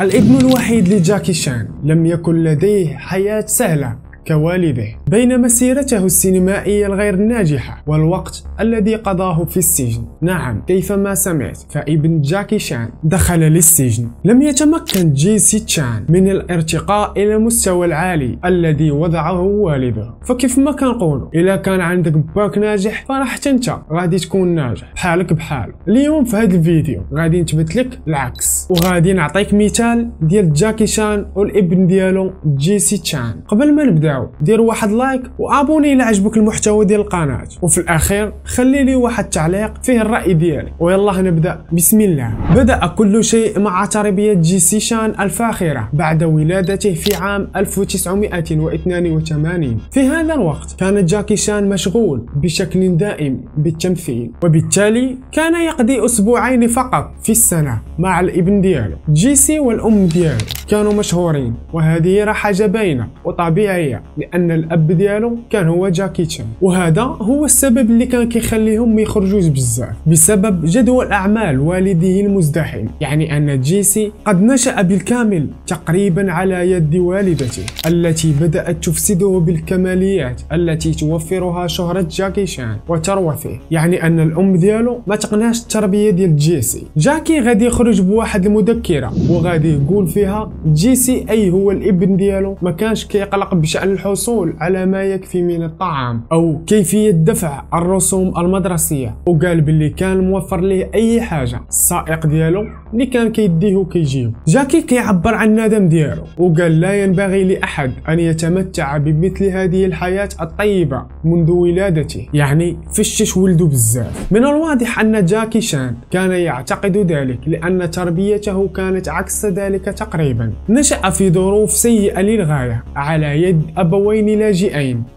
الابن الوحيد لجاكي شان لم يكن لديه حياة سهلة كوالده. بين مسيرته السينمائية الغير ناجحة والوقت الذي قضاه في السجن. نعم كيفما سمعت فإبن جاكي شان دخل للسجن. لم يتمكن جيسي تشان من الارتقاء إلى المستوى العالي الذي وضعه والده. فكيف ما كنقولوا إذا كان عندك باك ناجح فرح انت غادي تكون ناجح. بحالك بحال. اليوم في هذا الفيديو غادي نثبت لك العكس. وغادي نعطيك مثال ديال جاكي شان والابن ديالو جيسي تشان. قبل ما نبدأ تنساو ديروا واحد like و abonnez إلا عجبك المحتوى ديال القناة. وفي الأخير خلي لي واحد التعليق فيه الرأي ديالي. ويلا نبدأ. بسم الله. بدأ كل شيء مع تربية جيسي شان الفاخرة بعد ولادته في عام 1982 في هذا الوقت كان جاكي شان مشغول بشكل دائم بالتمثيل. وبالتالي كان يقضي أسبوعين فقط في السنة مع الابن ديالو. جيسي والأم ديالو كانوا مشهورين. وهذه راح حاجة باينه وطبيعية لأن ديالو كان هو جاكي تشان وهذا هو السبب اللي كان كيخليهم ما يخرجوش بزاف بسبب جدول أعمال والده المزدحم. يعني أن جيسي قد نشأ بالكامل تقريبا على يد والدته التي بدأت تفسده بالكماليات التي توفرها شهرة جاكي شان وثروته يعني أن الأم ديالو ما تقناش التربية ديال جيسي جاكي غادي يخرج بواحد المذكرة وغادي يقول فيها جيسي أي هو الابن ديالو ما كانش كيقلق بشأن الحصول على ما يكفي من الطعام أو كيفية دفع الرسوم المدرسية. وقال باللي كان موفر ليه أي حاجة. السائق ديالو اللي كان كيديه وكيجيب جاكي كيعبر عن الندم ديالو. وقال لا ينبغي لأحد أن يتمتع بمثل هذه الحياة الطيبة منذ ولادته. يعني فشش ولده بزاف. من الواضح أن جاكي شان كان يعتقد ذلك لأن تربيته كانت عكس ذلك تقريبا. نشأ في ظروف سيئة للغاية على يد أبوين لاجئين.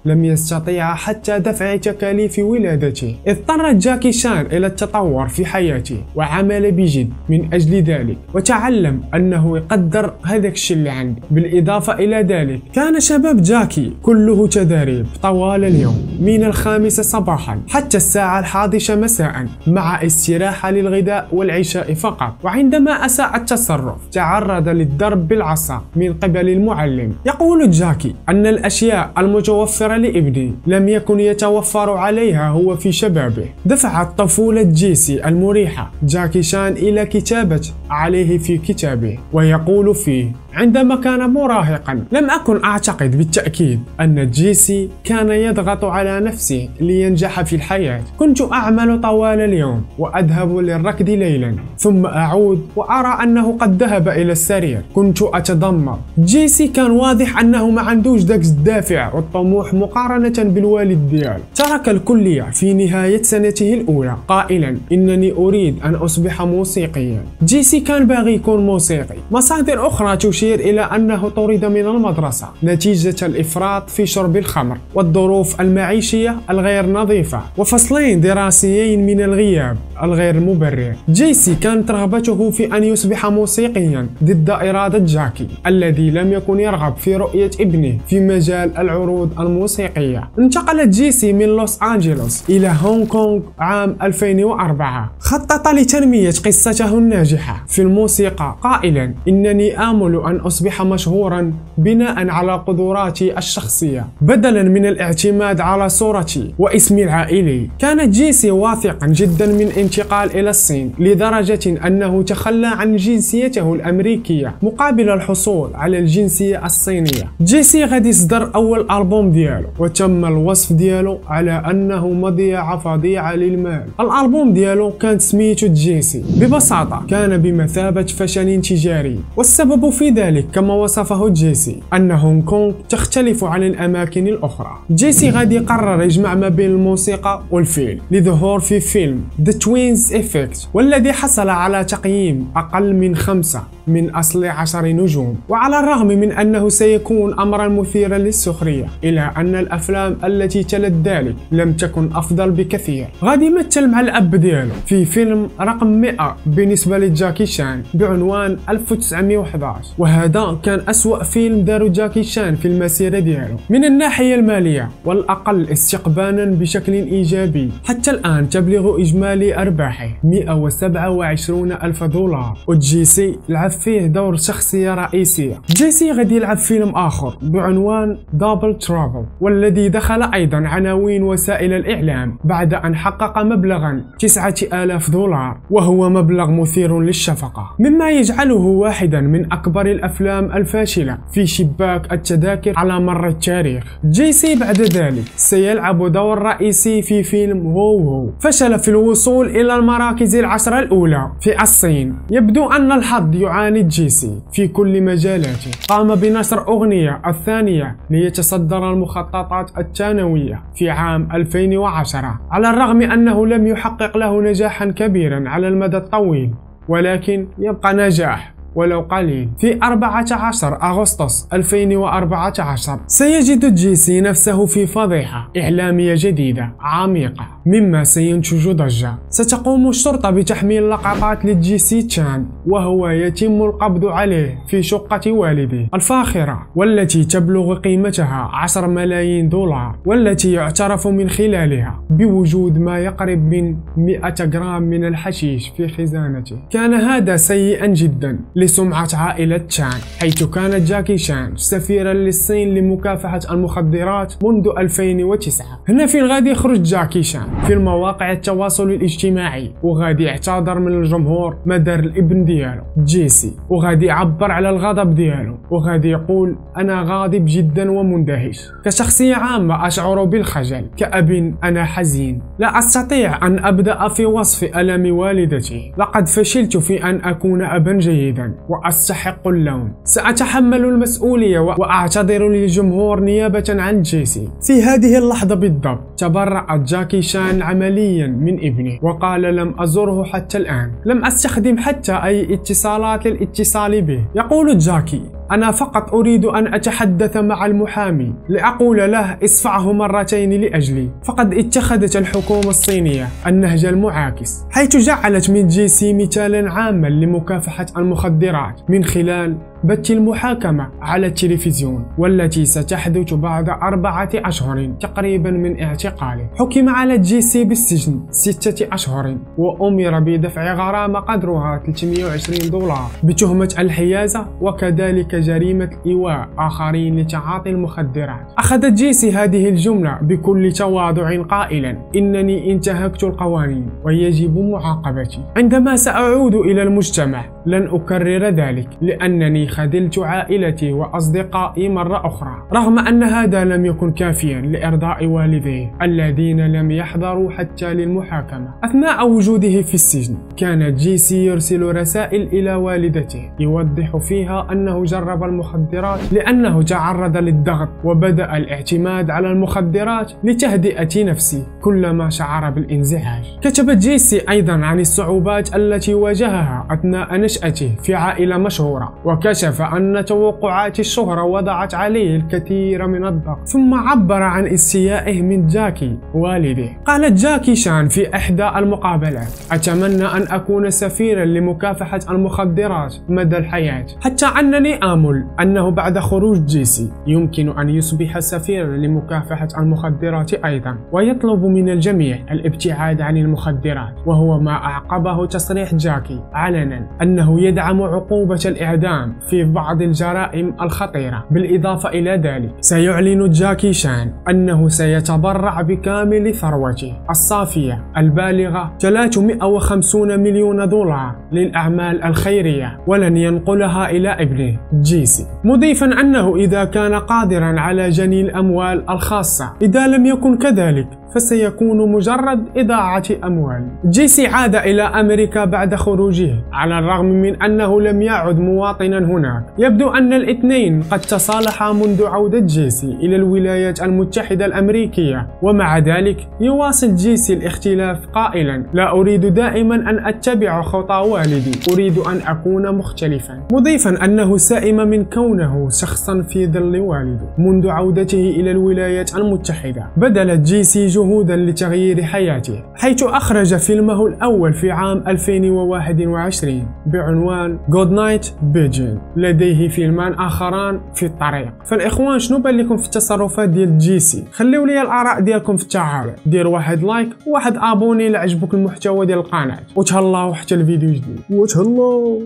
لم يستطيع حتى دفع تكاليف ولادته. اضطر جاكي شان إلى التطور في حياته وعمل بجد من أجل ذلك وتعلم أنه يقدر هذاك الشيء اللي عنده بالإضافة إلى ذلك كان شباب جاكي كله تدريب طوال اليوم من الخامسة صباحا حتى الساعة الحادشة مساء مع استراحة للغداء والعشاء فقط. وعندما أساء التصرف تعرض للضرب بالعصا من قبل المعلم. يقول جاكي أن الأشياء المتوفرة لابني لم يكن يتوفر عليها هو في شبابه دفعت طفولة جيسي المريحة جاكي شان إلى كتابة عليه في كتابه ويقول فيه عندما كان مراهقا لم أكن أعتقد بالتأكيد أن جيسي كان يضغط على نفسه لينجح في الحياة. كنت أعمل طوال اليوم وأذهب للركض ليلا ثم أعود وأرى أنه قد ذهب إلى السرير. كنت أتذمر. جيسي كان واضح أنه ما عندوش داك الدافع والطموح مقارنة بالوالد ديالو ترك الكلية في نهاية سنته الأولى. قائلا إنني أريد أن أصبح موسيقيا. جيسي كان باغي يكون موسيقي. مصادر أخرى تشير يشير إلى أنه طرد من المدرسة نتيجة الإفراط في شرب الخمر والظروف المعيشية الغير نظيفة وفصلين دراسيين من الغياب الغير مبرر. جيسي كانت رغبته في أن يصبح موسيقيا ضد إرادة جاكي الذي لم يكن يرغب في رؤية ابنه في مجال العروض الموسيقية. انتقلت جيسي من لوس أنجلوس إلى هونغ كونغ عام 2004 خطط لتنمية قصته الناجحة في الموسيقى. قائلا إنني آمل أن أصبح مشهورا بناء على قدراتي الشخصية بدلا من الاعتماد على صورتي واسمي العائلي. كان جيسي واثقا جدا من الانتقال إلى الصين لدرجة أنه تخلى عن جنسيته الأمريكية مقابل الحصول على الجنسية الصينية. جيسي غادي يصدر أول ألبوم ديالو وتم الوصف ديالو على أنه مضيعة فظيعة للمال. الألبوم ديالو كانت سميتو جيسي ببساطة كان بمثابة فشل تجاري والسبب في ذلك كما وصفه جيسي أن هونغ كونغ تختلف عن الأماكن الأخرى. جيسي غادي يقرر يجمع ما بين الموسيقى والفيلم لظهور في فيلم The Twins Effect والذي حصل على تقييم أقل من خمسة من أصل عشر نجوم. وعلى الرغم من أنه سيكون أمرا مثيرا للسخرية إلى أن الأفلام التي تلت ذلك لم تكن أفضل بكثير. غادي يمثل مع الأب ديالو في فيلم رقم 100 بالنسبة لجاكي شان بعنوان 1911 وهذا هذا كان أسوأ فيلم دارو جاكي شان في المسيرة ديالو. من الناحية المالية والأقل استقبالا بشكل إيجابي حتى الآن تبلغ إجمالي أرباحه 127 ألف دولار. وجيسي لعب فيه دور شخصية رئيسية. جيسي غادي يلعب فيلم آخر بعنوان دابل ترافل والذي دخل أيضا عناوين وسائل الإعلام بعد أن حقق مبلغا 9000 دولار وهو مبلغ مثير للشفقة. مما يجعله واحدا من أكبر الأفلام الفاشلة. في شباك التذاكر على مر التاريخ. جيسي بعد ذلك سيلعب دور رئيسي في فيلم هو هو فشل في الوصول إلى المراكز العشرة الأولى في الصين. يبدو أن الحظ يعاند جيسي في كل مجالاته. قام بنشر أغنية الثانية ليتصدر المخططات الثانوية في عام 2010 على الرغم أنه لم يحقق له نجاحا كبيرا على المدى الطويل ولكن يبقى نجاح ولو قليل. في 14 أغسطس 2014 سيجد جيسي نفسه في فضيحة إعلامية جديدة عميقة. مما سينتج ضجة. ستقوم الشرطة بتحميل لقطات لجيسي تشان وهو يتم القبض عليه في شقة والده الفاخرة والتي تبلغ قيمتها 10 ملايين دولار والتي يعترف من خلالها بوجود ما يقرب من 100 جرام من الحشيش في خزانته. كان هذا سيئا جدا لسمعة عائلة تشان حيث كانت جاكي شان سفيرا للصين لمكافحة المخدرات منذ 2009 هنا فين غادي يخرج جاكي شان في المواقع التواصل الاجتماعي وغادي يعتذر من الجمهور مدار الابن ديالو جيسي. وغادي يعبر على الغضب ديالو وغادي يقول أنا غاضب جدا ومندهش. كشخصية عامة أشعر بالخجل كأب أنا حزين. لا أستطيع أن أبدأ في وصف ألم والدتي. لقد فشلت في أن أكون ابا جيدا. وأستحق اللوم. سأتحمل المسؤولية وأعتذر للجمهور نيابة عن جيسي. في هذه اللحظة بالضبط تبرأت جاكي شان عمليا من ابنه وقال لم أزره حتى الآن. لم أستخدم حتى أي اتصالات للاتصال به. يقول جاكي أنا فقط أريد أن أتحدث مع المحامي لأقول له اصفعه مرتين لأجلي. فقد اتخذت الحكومة الصينية النهج المعاكس حيث جعلت من جيسي مثالا عاما لمكافحة المخدرات من خلال بث المحاكمة على التلفزيون والتي ستحدث بعد أربعة أشهر تقريبا من اعتقاله. حكم على جيسي بالسجن ستة أشهر وأمر بدفع غرامة قدرها 320 دولار. بتهمة الحيازة وكذلك جريمة إيواء آخرين لتعاطي المخدرات. أخذ جيسي هذه الجملة بكل تواضع قائلا إنني انتهكت القوانين ويجب معاقبتي. عندما سأعود إلى المجتمع لن أكرر ذلك لأنني خذلت عائلتي وأصدقائي مرة أخرى رغم أن هذا لم يكن كافيا لإرضاء والديه الذين لم يحضروا حتى للمحاكمة. أثناء وجوده في السجن كان جيسي يرسل رسائل إلى والدته يوضح فيها أنه جرب المخدرات لأنه تعرض للضغط وبدأ الاعتماد على المخدرات لتهدئة نفسه كلما شعر بالإنزعاج. كتب جيسي أيضا عن الصعوبات التي واجهها أثناء نشأته في عائلة مشهورة وكشف أن توقعات الشهرة وضعت عليه الكثير من الضغط ثم عبر عن استيائه من جاكي والده. قالت جاكي شان في إحدى المقابلات أتمنى أن أكون سفيرا لمكافحة المخدرات مدى الحياة حتى أنني آمل أنه بعد خروج جيسي يمكن أن يصبح سفيرا لمكافحة المخدرات أيضا ويطلب من الجميع الابتعاد عن المخدرات وهو ما أعقبه تصريح جاكي علنا أنه يدعم عقوبة الإعدام في بعض الجرائم الخطيرة. بالإضافة إلى ذلك سيعلن جاكي شان أنه سيتبرع بكامل ثروته الصافية البالغة 350 مليون دولار للأعمال الخيرية ولن ينقلها إلى ابنه جيسي. مضيفا أنه إذا كان قادرا على جني الأموال الخاصة إذا لم يكن كذلك فسيكون مجرد إضاعة أموال. جيسي عاد إلى أمريكا بعد خروجه على الرغم من أنه لم يعد مواطنا هناك. يبدو أن الاثنين قد تصالحا منذ عودة جيسي إلى الولايات المتحدة الأمريكية ومع ذلك يواصل جيسي الاختلاف قائلا. لا أريد دائما أن أتبع خطى والدي أريد أن أكون مختلفا. مضيفا أنه سائم من كونه شخصا في ظل والده. منذ عودته إلى الولايات المتحدة بدلت جيسي جهودا لتغيير حياته حيث أخرج فيلمه الأول في عام 2021 بعنوان Good Night Beijing. لديه فيلمان آخران في الطريق. فالإخوان شنو بان لكم في التصرفات ديال جيسي خليو لي الآراء ديالكم في التعاليق دير واحد like وواحد abonné إلا عجبك المحتوى ديال القناة. وتهلاو حتى الفيديو جديد وتهلاو!